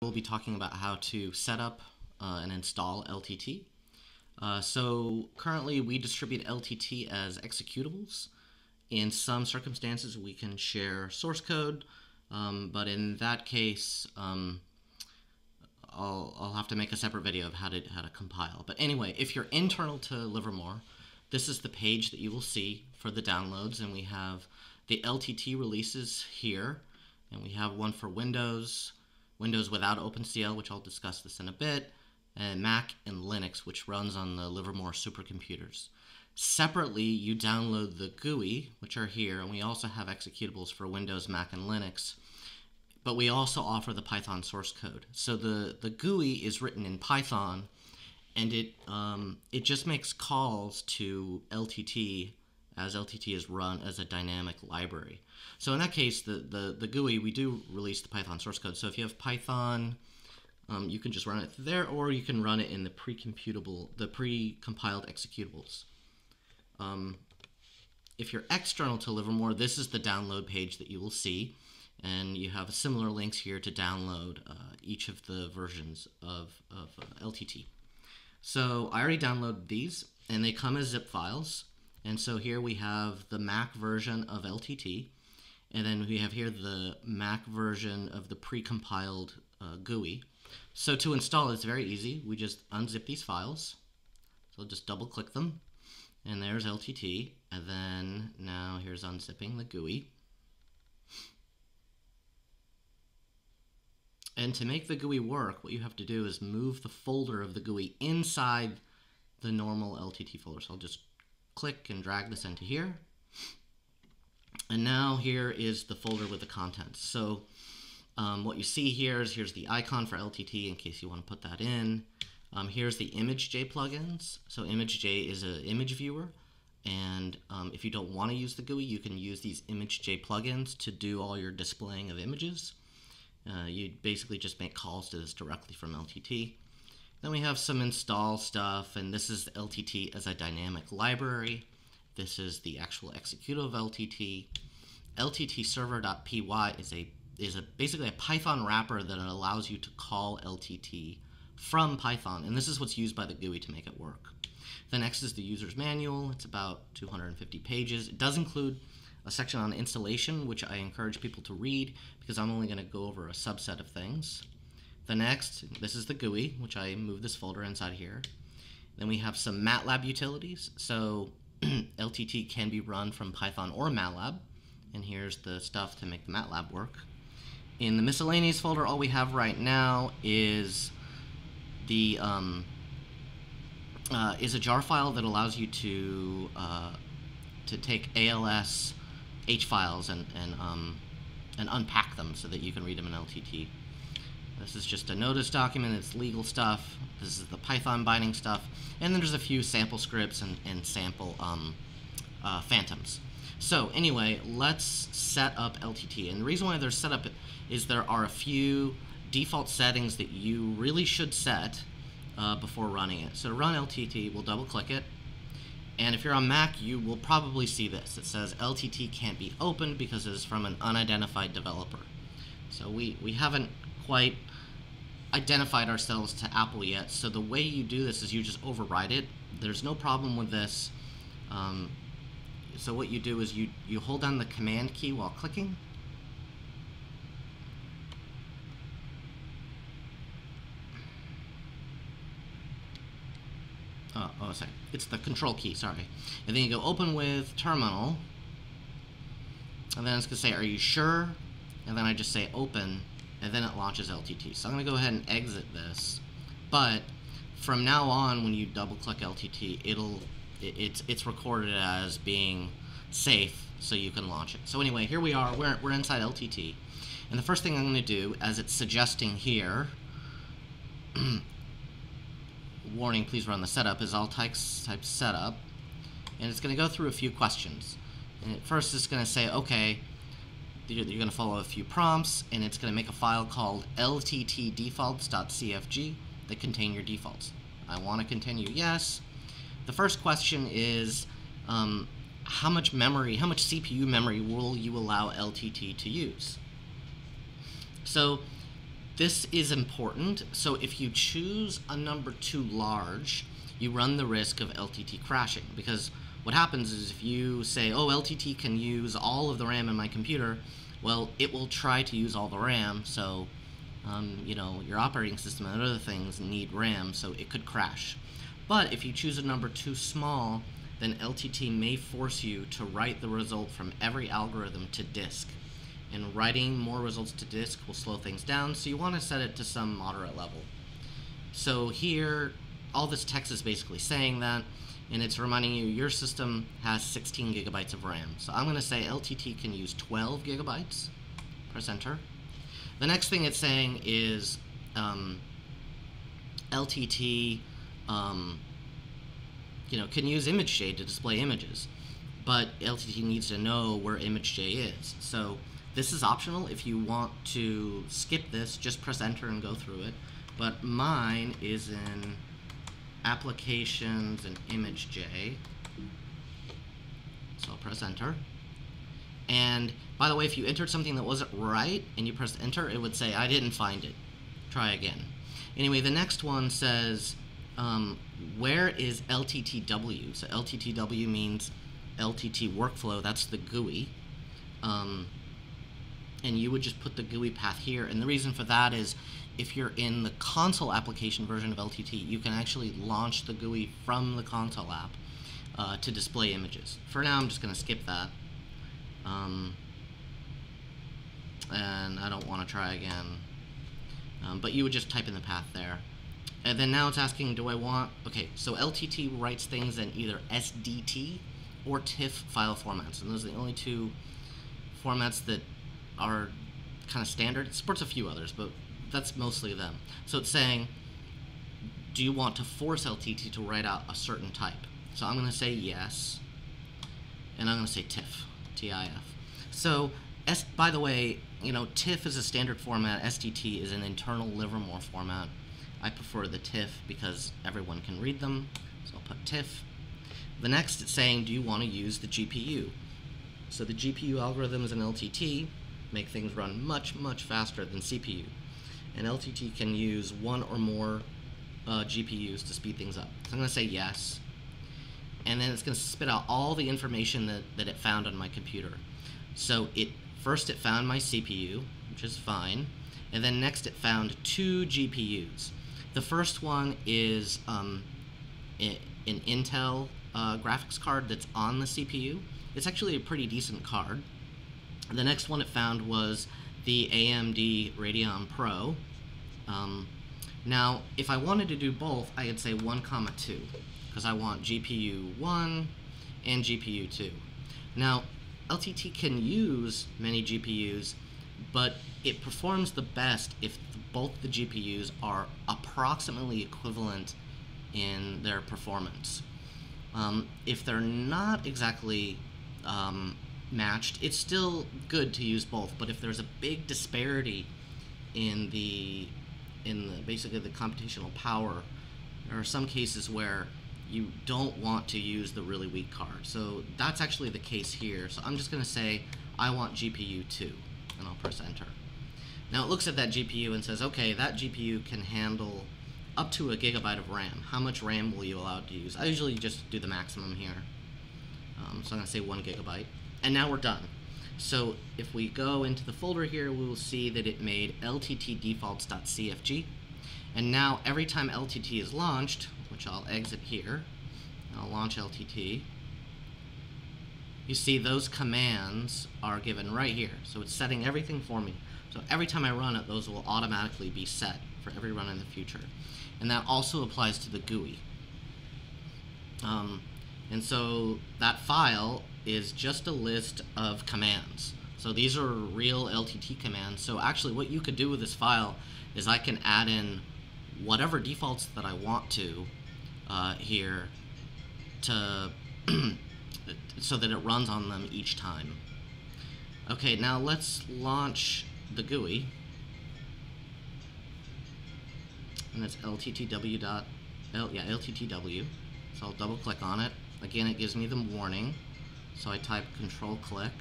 we'll be talking about how to set up uh, and install LTT. Uh, so currently we distribute LTT as executables. In some circumstances we can share source code, um, but in that case um, I'll, I'll have to make a separate video of how to, how to compile. But anyway, if you're internal to Livermore, this is the page that you will see for the downloads and we have the LTT releases here and we have one for Windows, Windows without OpenCL, which I'll discuss this in a bit, and Mac and Linux, which runs on the Livermore supercomputers. Separately, you download the GUI, which are here, and we also have executables for Windows, Mac, and Linux. But we also offer the Python source code. So the, the GUI is written in Python, and it um, it just makes calls to LTT as LTT is run as a dynamic library. So in that case, the, the, the GUI, we do release the Python source code. So if you have Python, um, you can just run it there, or you can run it in the pre-computable, the pre-compiled executables. Um, if you're external to Livermore, this is the download page that you will see, and you have similar links here to download uh, each of the versions of, of uh, LTT. So I already downloaded these, and they come as zip files. And so here we have the Mac version of LTT, and then we have here the Mac version of the pre-compiled uh, GUI. So to install it's very easy. We just unzip these files. So just double click them, and there's LTT. And then now here's unzipping the GUI. And to make the GUI work, what you have to do is move the folder of the GUI inside the normal LTT folder. So I'll just click and drag this into here. And now here is the folder with the contents. So um, what you see here is here's the icon for LTT in case you want to put that in. Um, here's the ImageJ plugins. So ImageJ is an image viewer. And um, if you don't want to use the GUI, you can use these ImageJ plugins to do all your displaying of images. Uh, you basically just make calls to this directly from LTT. Then we have some install stuff, and this is LTT as a dynamic library. This is the actual executable of LTT. LTT server.py is a is a basically a Python wrapper that allows you to call LTT from Python, and this is what's used by the GUI to make it work. The next is the user's manual. It's about 250 pages. It does include a section on installation, which I encourage people to read because I'm only going to go over a subset of things. The next, this is the GUI, which I moved this folder inside here. Then we have some MATLAB utilities. So LTT can be run from Python or MATLAB. And here's the stuff to make the MATLAB work. In the miscellaneous folder, all we have right now is the um, uh, is a jar file that allows you to uh, to take ALS H files and and um, and unpack them so that you can read them in LTT. This is just a notice document, it's legal stuff. This is the Python binding stuff. And then there's a few sample scripts and, and sample um, uh, phantoms. So anyway, let's set up LTT. And the reason why they're set up is there are a few default settings that you really should set uh, before running it. So to run LTT, we'll double click it. And if you're on Mac, you will probably see this. It says LTT can't be opened because it is from an unidentified developer. So we, we haven't quite identified ourselves to Apple yet. So the way you do this is you just override it. There's no problem with this. Um, so what you do is you, you hold down the command key while clicking. Oh, oh, sorry. It's the control key, sorry. And then you go open with terminal. And then it's going to say, are you sure? And then I just say open and then it launches LTT. So I'm going to go ahead and exit this, but from now on, when you double click LTT, it'll it, it's it's recorded as being safe, so you can launch it. So anyway, here we are. We're we're inside LTT, and the first thing I'm going to do, as it's suggesting here. warning, please run the setup, is I'll type, type setup, and it's going to go through a few questions. And at first it's going to say, okay, you're, you're going to follow a few prompts, and it's going to make a file called lttdefaults.cfg that contain your defaults. I want to continue, yes. The first question is, um, how much memory, how much CPU memory will you allow LTT to use? So this is important. So if you choose a number too large, you run the risk of LTT crashing because what happens is if you say, oh, LTT can use all of the RAM in my computer, well, it will try to use all the RAM, so, um, you know, your operating system and other things need RAM, so it could crash. But if you choose a number too small, then LTT may force you to write the result from every algorithm to disk. And writing more results to disk will slow things down, so you want to set it to some moderate level. So here, all this text is basically saying that and it's reminding you your system has 16 gigabytes of RAM. So I'm going to say LTT can use 12 gigabytes. Press enter. The next thing it's saying is um, LTT um, you know, can use ImageJ to display images, but LTT needs to know where ImageJ is. So this is optional. If you want to skip this, just press enter and go through it. But mine is in applications and ImageJ. So I'll press enter. And by the way, if you entered something that wasn't right and you pressed enter, it would say, I didn't find it. Try again. Anyway, the next one says, um, where is LTTW? So LTTW means LTT workflow, that's the GUI. Um, and you would just put the GUI path here. And the reason for that is if you're in the console application version of LTT, you can actually launch the GUI from the console app uh, to display images. For now, I'm just going to skip that. Um, and I don't want to try again. Um, but you would just type in the path there. And then now it's asking, do I want, okay, so LTT writes things in either SDT or TIFF file formats. And those are the only two formats that are kind of standard. It supports a few others, but that's mostly them. So it's saying, do you want to force LTT to write out a certain type? So I'm going to say yes, and I'm going to say TIFF, T-I-F. So, S, by the way, you know, TIFF is a standard format. SDT is an internal Livermore format. I prefer the TIFF because everyone can read them, so I'll put TIFF. The next, it's saying, do you want to use the GPU? So the GPU algorithms in LTT make things run much, much faster than CPU and LTT can use one or more uh, GPUs to speed things up. So I'm going to say yes, and then it's going to spit out all the information that, that it found on my computer. So it first it found my CPU, which is fine, and then next it found two GPUs. The first one is um, an Intel uh, graphics card that's on the CPU. It's actually a pretty decent card. The next one it found was the AMD Radeon Pro, um, now, if I wanted to do both, I could say 1 comma 2, because I want GPU 1 and GPU 2. Now, LTT can use many GPUs, but it performs the best if both the GPUs are approximately equivalent in their performance. Um, if they're not exactly um, matched, it's still good to use both, but if there's a big disparity in the in the, basically the computational power, there are some cases where you don't want to use the really weak card. So that's actually the case here. So I'm just going to say I want GPU 2, and I'll press enter. Now it looks at that GPU and says, okay, that GPU can handle up to a gigabyte of RAM. How much RAM will you allow to use? I usually just do the maximum here. Um, so I'm going to say one gigabyte. And now we're done. So if we go into the folder here, we will see that it made lttdefaults.cfg. And now every time LTT is launched, which I'll exit here, I'll launch LTT, you see those commands are given right here. So it's setting everything for me. So every time I run it, those will automatically be set for every run in the future. And that also applies to the GUI. Um, and so that file is just a list of commands. So these are real LTT commands. So actually what you could do with this file is I can add in whatever defaults that I want to uh, here to so that it runs on them each time. Okay, now let's launch the GUI. And that's lttw dot, L, yeah, lttw. So I'll double click on it. Again, it gives me the warning. So I type control click.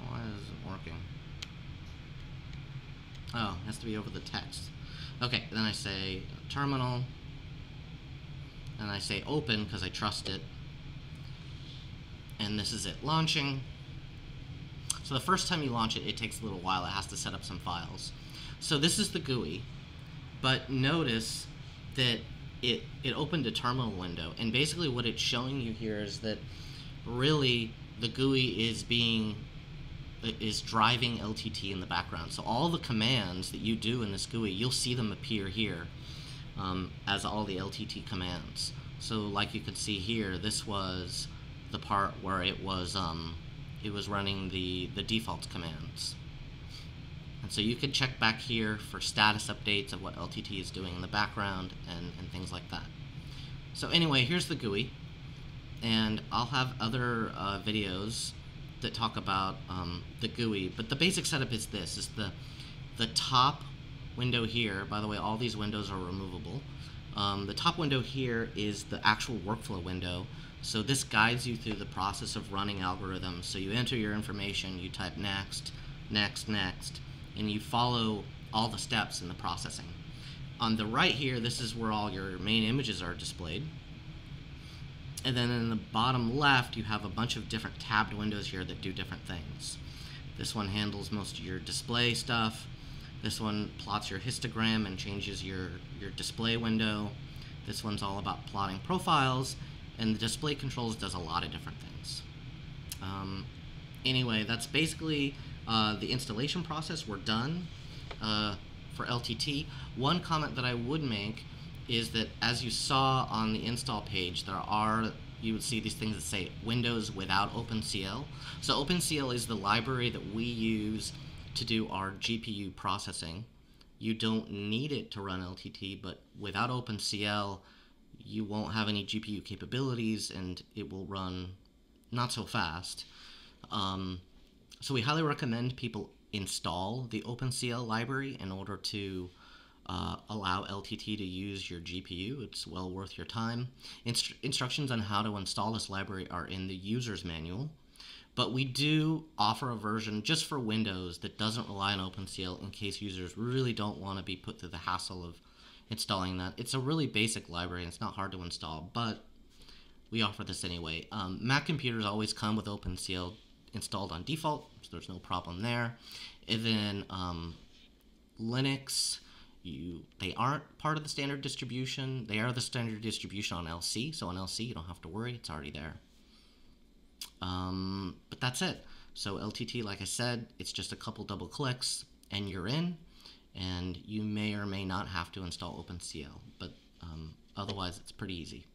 Oh, is working. Oh, it has to be over the text. Okay, then I say terminal, and I say open because I trust it. And this is it launching. So the first time you launch it, it takes a little while. It has to set up some files. So this is the GUI, but notice that it, it opened a terminal window. And basically what it's showing you here is that really the GUI is being is driving LTT in the background. So all the commands that you do in this GUI, you'll see them appear here um, as all the LTT commands. So like you can see here, this was the part where it was um, it was running the, the default commands. And so you could check back here for status updates of what LTT is doing in the background and, and things like that. So anyway, here's the GUI. And I'll have other uh, videos that talk about um, the GUI, but the basic setup is this, is the, the top window here, by the way, all these windows are removable. Um, the top window here is the actual workflow window. So this guides you through the process of running algorithms. So you enter your information, you type next, next, next, and you follow all the steps in the processing. On the right here, this is where all your main images are displayed. And then in the bottom left, you have a bunch of different tabbed windows here that do different things. This one handles most of your display stuff. This one plots your histogram and changes your, your display window. This one's all about plotting profiles, and the display controls does a lot of different things. Um, anyway, that's basically uh, the installation process. We're done uh, for LTT. One comment that I would make is that as you saw on the install page, there are you would see these things that say Windows without OpenCL. So OpenCL is the library that we use to do our GPU processing. You don't need it to run LTT, but without OpenCL, you won't have any GPU capabilities and it will run not so fast. Um, so we highly recommend people install the OpenCL library in order to uh, allow LTT to use your GPU. It's well worth your time. Inst instructions on how to install this library are in the user's manual, but we do offer a version just for Windows that doesn't rely on OpenCL in case users really don't want to be put through the hassle of installing that. It's a really basic library and it's not hard to install, but we offer this anyway. Um, Mac computers always come with OpenCL installed on default, so there's no problem there. And then um, Linux, you they aren't part of the standard distribution. They are the standard distribution on LC, so on LC you don't have to worry, it's already there. Um, but that's it. So LTT, like I said, it's just a couple double clicks and you're in, and you may or may not have to install OpenCL, but um, otherwise it's pretty easy.